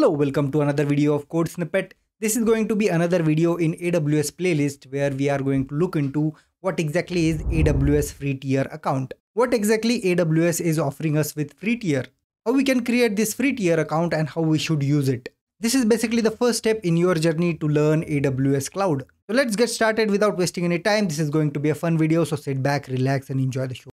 Hello, welcome to another video of Code Snippet. This is going to be another video in AWS playlist where we are going to look into what exactly is AWS free tier account. What exactly AWS is offering us with free tier. How we can create this free tier account and how we should use it. This is basically the first step in your journey to learn AWS cloud. So let's get started without wasting any time. This is going to be a fun video so sit back, relax and enjoy the show.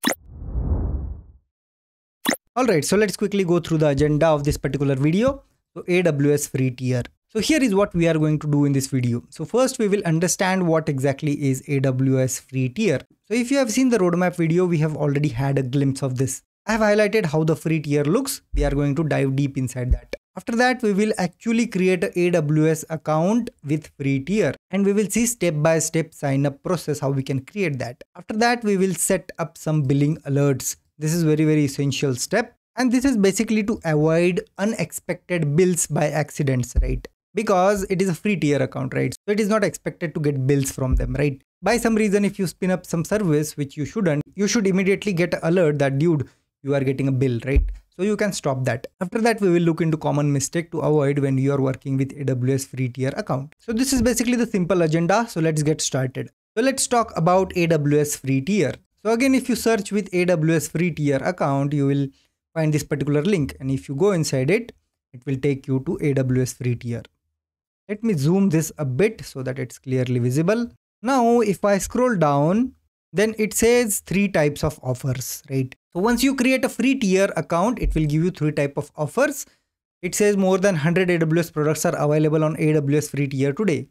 Alright, so let's quickly go through the agenda of this particular video. So AWS free tier. So here is what we are going to do in this video. So first we will understand what exactly is AWS free tier. So if you have seen the roadmap video, we have already had a glimpse of this. I have highlighted how the free tier looks. We are going to dive deep inside that. After that, we will actually create a AWS account with free tier and we will see step by step sign up process how we can create that. After that, we will set up some billing alerts. This is very, very essential step and this is basically to avoid unexpected bills by accidents right? Because it is a free tier account right? So it is not expected to get bills from them right? By some reason if you spin up some service which you shouldn't you should immediately get alert that dude you are getting a bill right? So you can stop that. After that we will look into common mistake to avoid when you are working with aws free tier account. So this is basically the simple agenda. So let's get started. So let's talk about aws free tier. So again if you search with aws free tier account you will find this particular link. And if you go inside it it will take you to aws free tier. Let me zoom this a bit so that it's clearly visible. Now if i scroll down then it says three types of offers right? So once you create a free tier account it will give you three type of offers. It says more than 100 aws products are available on aws free tier today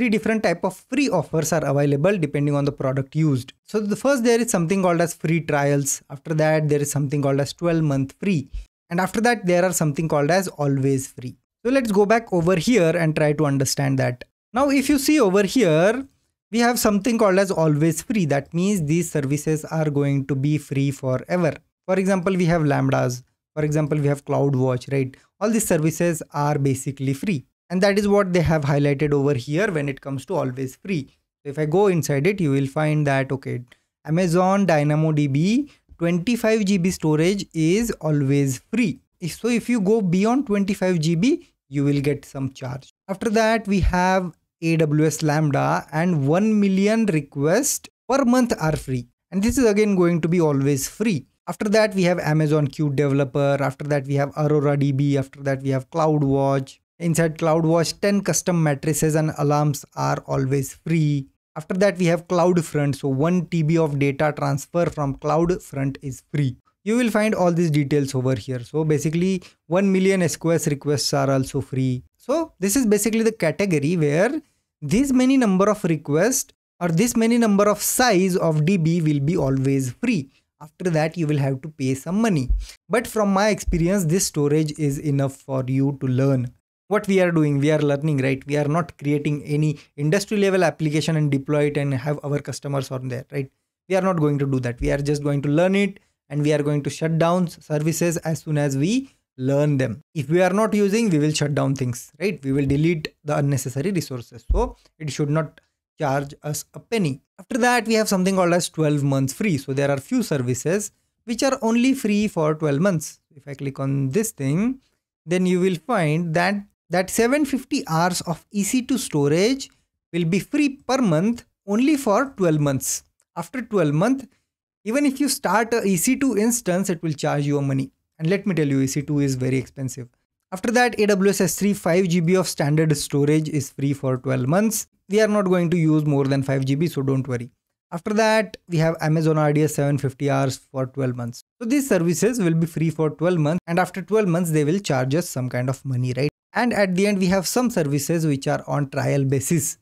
three different type of free offers are available depending on the product used. So the first there is something called as free trials. After that there is something called as 12 month free. And after that there are something called as always free. So let's go back over here and try to understand that. Now if you see over here we have something called as always free. That means these services are going to be free forever. For example we have lambdas. For example we have cloudwatch right? All these services are basically free and that is what they have highlighted over here when it comes to always free. So if i go inside it you will find that okay amazon dynamodb 25 gb storage is always free. So if you go beyond 25 gb you will get some charge. After that we have aws lambda and 1 million requests per month are free. And this is again going to be always free. After that we have amazon q developer. After that we have aurora db after that we have cloudwatch Inside CloudWatch, 10 custom matrices and alarms are always free. After that, we have CloudFront. So 1 TB of data transfer from CloudFront is free. You will find all these details over here. So basically 1 million SQS requests are also free. So this is basically the category where this many number of requests or this many number of size of DB will be always free. After that, you will have to pay some money. But from my experience, this storage is enough for you to learn what we are doing we are learning right? We are not creating any industry level application and deploy it and have our customers on there right? We are not going to do that. We are just going to learn it and we are going to shut down services as soon as we learn them. If we are not using we will shut down things right? We will delete the unnecessary resources. So it should not charge us a penny. After that we have something called as 12 months free. So there are few services which are only free for 12 months. If i click on this thing then you will find that that 750 hours of EC2 storage will be free per month only for 12 months. After 12 months, even if you start a EC2 instance, it will charge you money. And let me tell you, EC2 is very expensive. After that, AWS S3 5 GB of standard storage is free for 12 months. We are not going to use more than 5 GB, so don't worry. After that, we have Amazon RDS 750 hours for 12 months. So these services will be free for 12 months and after 12 months, they will charge us some kind of money, right? And at the end we have some services which are on trial basis.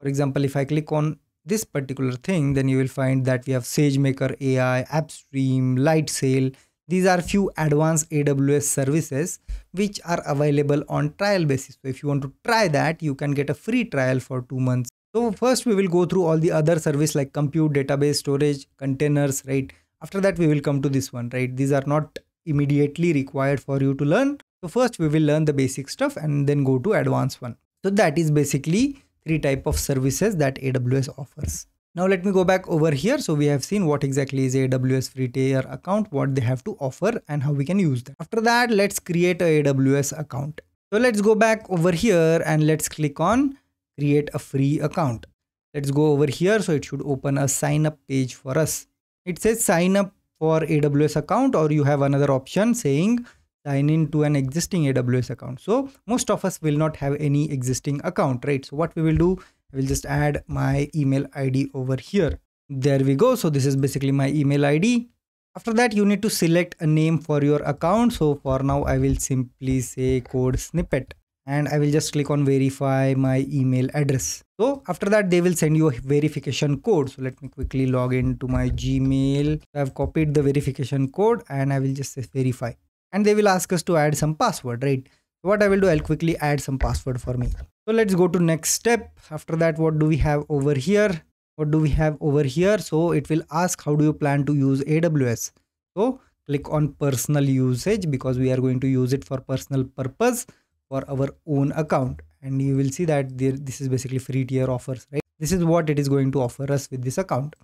For example if i click on this particular thing then you will find that we have sagemaker ai appstream lightsail. These are few advanced aws services which are available on trial basis. So if you want to try that you can get a free trial for two months. So first we will go through all the other service like compute database storage containers right? After that we will come to this one right? These are not immediately required for you to learn so first we will learn the basic stuff and then go to advanced one. So that is basically three type of services that AWS offers. Now let me go back over here. So we have seen what exactly is AWS free tier account, what they have to offer and how we can use them. After that, let's create a AWS account. So let's go back over here and let's click on create a free account. Let's go over here. So it should open a sign up page for us. It says sign up for AWS account or you have another option saying sign in to an existing AWS account. So most of us will not have any existing account, right? So what we will do, I will just add my email ID over here. There we go. So this is basically my email ID. After that, you need to select a name for your account. So for now, I will simply say code snippet and I will just click on verify my email address. So after that, they will send you a verification code. So let me quickly log into my Gmail. I've copied the verification code and I will just say verify. And they will ask us to add some password, right? What I will do, I'll quickly add some password for me. So let's go to next step. After that, what do we have over here? What do we have over here? So it will ask how do you plan to use AWS? So click on personal usage because we are going to use it for personal purpose for our own account and you will see that there, this is basically free tier offers right this is what it is going to offer us with this account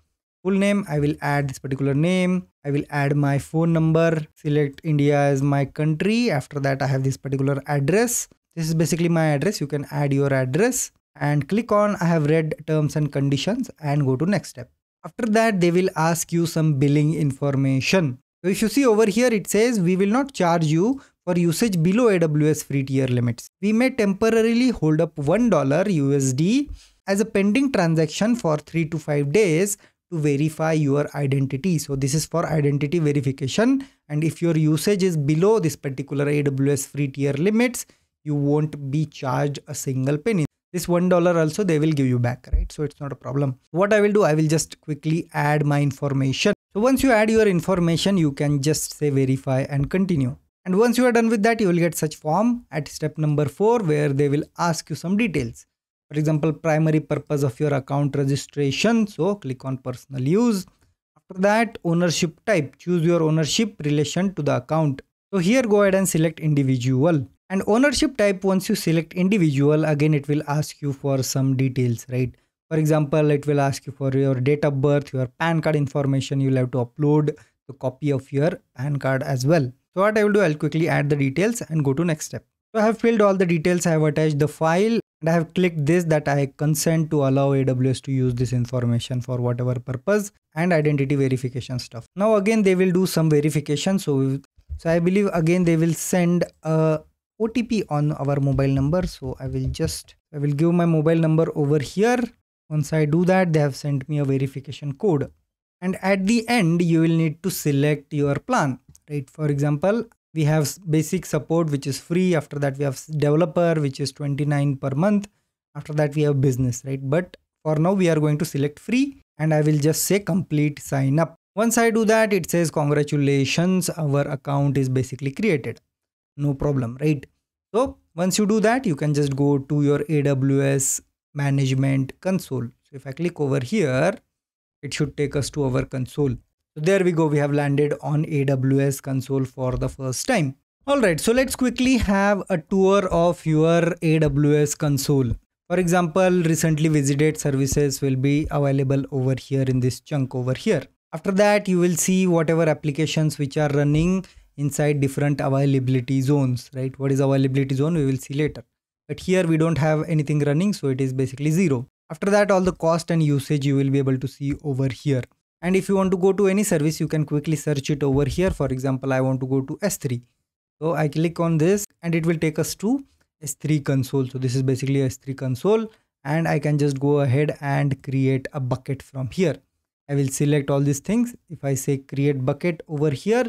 full name i will add this particular name. I will add my phone number. Select india as my country. After that i have this particular address. This is basically my address. You can add your address. And click on i have read terms and conditions and go to next step. After that they will ask you some billing information. So if you see over here it says we will not charge you for usage below AWS free tier limits. We may temporarily hold up $1 USD as a pending transaction for 3 to 5 days to verify your identity. So this is for identity verification and if your usage is below this particular AWS free tier limits, you won't be charged a single penny. This $1 also they will give you back, right? So it's not a problem. What I will do, I will just quickly add my information. So once you add your information, you can just say verify and continue. And once you are done with that, you will get such form at step number four where they will ask you some details. For example, primary purpose of your account registration. So click on personal use. After that, ownership type. Choose your ownership relation to the account. So here go ahead and select individual. And ownership type, once you select individual, again it will ask you for some details, right? For example, it will ask you for your date of birth, your PAN card information. You'll have to upload the copy of your PAN card as well. So what I will do, I'll quickly add the details and go to next step. So I have filled all the details, I have attached the file and I have clicked this that I consent to allow AWS to use this information for whatever purpose and identity verification stuff. Now again, they will do some verification. So, so I believe again, they will send a OTP on our mobile number. So I will just, I will give my mobile number over here. Once I do that, they have sent me a verification code. And at the end, you will need to select your plan right for example we have basic support which is free. After that we have developer which is 29 per month. After that we have business right? But for now we are going to select free and i will just say complete sign up. Once i do that it says congratulations our account is basically created. No problem right? So once you do that you can just go to your aws management console. So if i click over here it should take us to our console so there we go. We have landed on AWS console for the first time. Alright, so let's quickly have a tour of your AWS console. For example, recently visited services will be available over here in this chunk over here. After that, you will see whatever applications which are running inside different availability zones, right? What is availability zone? We will see later. But here we don't have anything running, so it is basically zero. After that, all the cost and usage you will be able to see over here and if you want to go to any service you can quickly search it over here. For example i want to go to s3 so i click on this and it will take us to s3 console. So this is basically s3 console and i can just go ahead and create a bucket from here. I will select all these things. If i say create bucket over here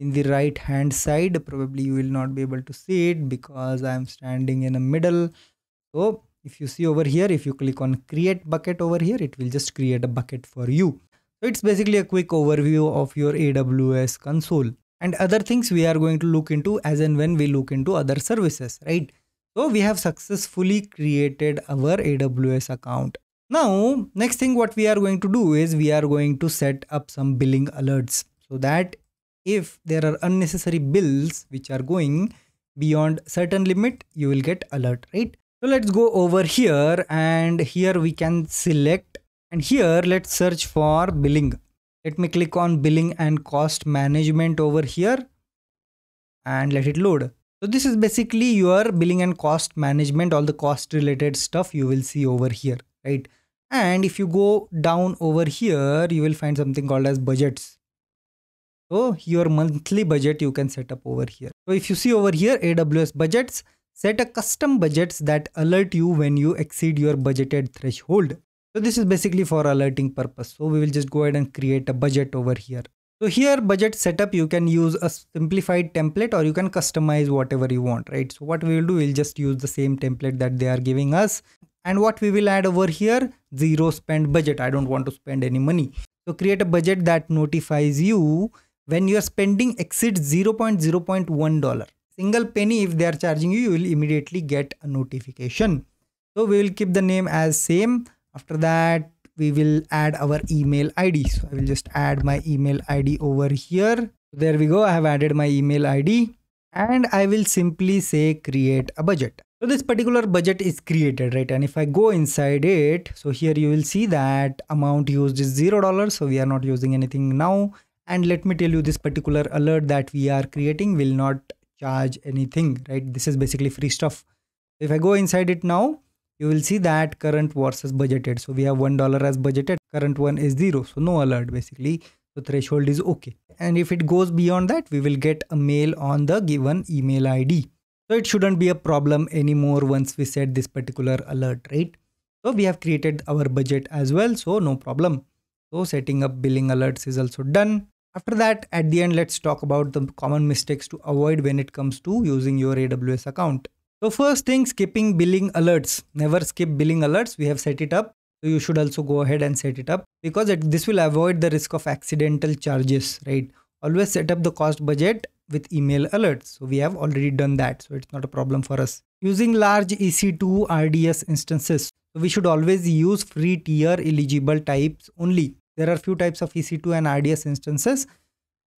in the right hand side probably you will not be able to see it because i am standing in the middle. So if you see over here if you click on create bucket over here it will just create a bucket for you so it's basically a quick overview of your AWS console and other things we are going to look into as and when we look into other services, right? So we have successfully created our AWS account. Now, next thing what we are going to do is we are going to set up some billing alerts so that if there are unnecessary bills which are going beyond certain limit, you will get alert, right? So let's go over here and here we can select and here let's search for billing let me click on billing and cost management over here and let it load So this is basically your billing and cost management, all the cost related stuff you will see over here, right? And if you go down over here, you will find something called as budgets. So your monthly budget you can set up over here. So if you see over here, AWS budgets, set a custom budgets that alert you when you exceed your budgeted threshold. So this is basically for alerting purpose. So we will just go ahead and create a budget over here. So here budget setup, you can use a simplified template or you can customize whatever you want, right? So what we will do, we'll just use the same template that they are giving us. And what we will add over here, zero spend budget. I don't want to spend any money. So create a budget that notifies you when your spending exceeds 0.0.1 dollar. Single penny if they are charging you, you will immediately get a notification. So we will keep the name as same. After that, we will add our email id so i will just add my email id over here. There we go. I have added my email id and i will simply say create a budget. So this particular budget is created right? And if i go inside it so here you will see that amount used is zero dollars. So we are not using anything now. And let me tell you this particular alert that we are creating will not charge anything right? This is basically free stuff. If i go inside it now you will see that current versus budgeted. So we have one dollar as budgeted. Current one is zero. So no alert basically. The threshold is okay. And if it goes beyond that we will get a mail on the given email id so it shouldn't be a problem anymore once we set this particular alert right? So we have created our budget as well. So no problem. So setting up billing alerts is also done. After that at the end let's talk about the common mistakes to avoid when it comes to using your aws account so first thing, skipping billing alerts. Never skip billing alerts. We have set it up. So you should also go ahead and set it up because it, this will avoid the risk of accidental charges, right? Always set up the cost budget with email alerts. So we have already done that. So it's not a problem for us. Using large EC2 RDS instances. So we should always use free tier eligible types only. There are few types of EC2 and RDS instances.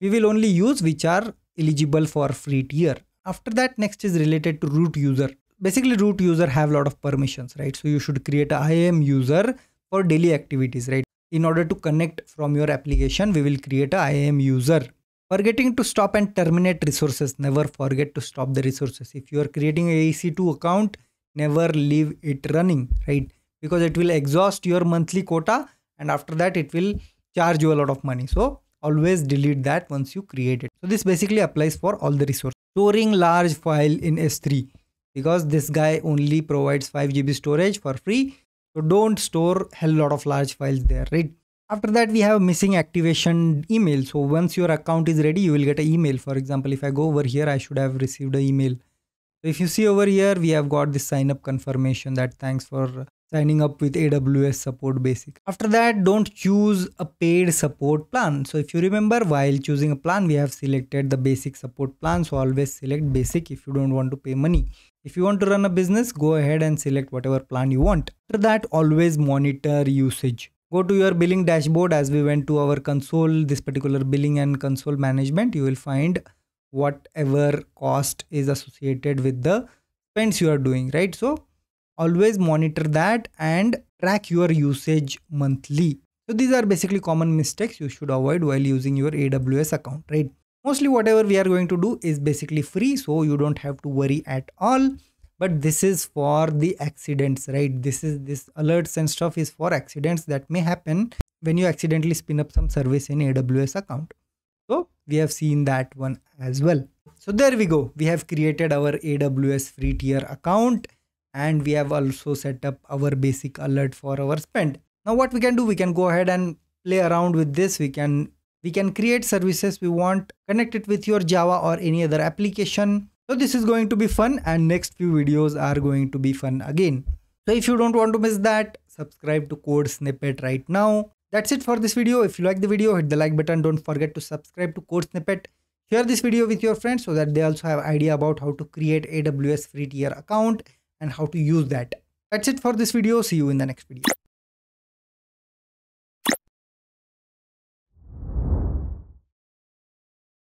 We will only use which are eligible for free tier after that next is related to root user. Basically root user have a lot of permissions right? So you should create a iam user for daily activities right? In order to connect from your application we will create a iam user. Forgetting to stop and terminate resources never forget to stop the resources. If you are creating a ec2 account never leave it running right? Because it will exhaust your monthly quota and after that it will charge you a lot of money. So always delete that once you create it. So this basically applies for all the resources storing large file in s3 because this guy only provides 5 gb storage for free. So don't store hell lot of large files there right? After that we have missing activation email. So once your account is ready you will get an email. For example if i go over here i should have received an email. So if you see over here we have got this sign up confirmation that thanks for signing up with AWS support basic. After that, don't choose a paid support plan. So if you remember while choosing a plan, we have selected the basic support plan. So always select basic if you don't want to pay money. If you want to run a business, go ahead and select whatever plan you want. After that, always monitor usage. Go to your billing dashboard as we went to our console, this particular billing and console management, you will find whatever cost is associated with the spends you are doing, right? So always monitor that and track your usage monthly. So these are basically common mistakes you should avoid while using your aws account right? Mostly whatever we are going to do is basically free so you don't have to worry at all. But this is for the accidents right? This is this alerts and stuff is for accidents that may happen when you accidentally spin up some service in aws account. So we have seen that one as well. So there we go. We have created our aws free tier account and we have also set up our basic alert for our spend. Now what we can do we can go ahead and play around with this. We can we can create services. We want connect it with your java or any other application. So this is going to be fun and next few videos are going to be fun again. So if you don't want to miss that subscribe to code snippet right now. That's it for this video. If you like the video hit the like button. Don't forget to subscribe to code snippet. Share this video with your friends so that they also have idea about how to create aws free tier account and how to use that. That's it for this video. See you in the next video.